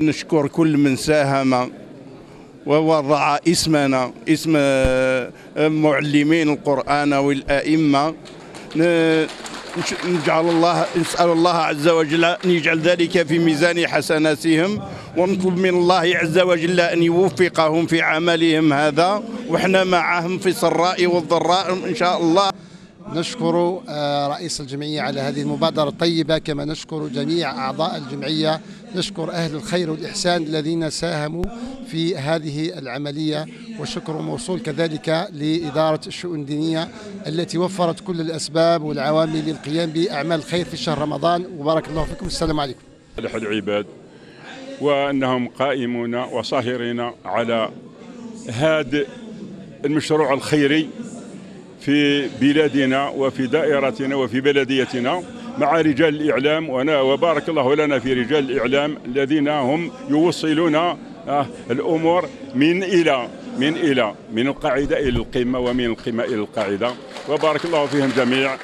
نشكر كل من ساهم ووضع اسمنا اسم معلمين القرآن والأئمة. نجعل الله نسأل الله عز وجل أن يجعل ذلك في ميزان حسناتهم ونطلب من الله عز وجل أن يوفقهم في عملهم هذا وإحنا معهم في السراء والضراء إن شاء الله. نشكر رئيس الجمعية على هذه المبادرة الطيبة. كما نشكر جميع أعضاء الجمعية نشكر أهل الخير والإحسان الذين ساهموا في هذه العملية. وشكر موصول كذلك لإدارة الشؤون الدينية التي وفرت كل الأسباب والعوامل للقيام بأعمال الخير في شهر رمضان. وبارك الله فيكم. السلام عليكم. صالح العباد وأنهم قائمون وصاهرين على هذا المشروع الخيري. في بلادنا وفي دائرتنا وفي بلديتنا مع رجال الإعلام. وبارك الله لنا في رجال الإعلام الذين هم يوصلون الأمور من إلى من إلى من القاعدة إلى القمة ومن القمة إلى القاعدة. وبارك الله فيهم جميعا.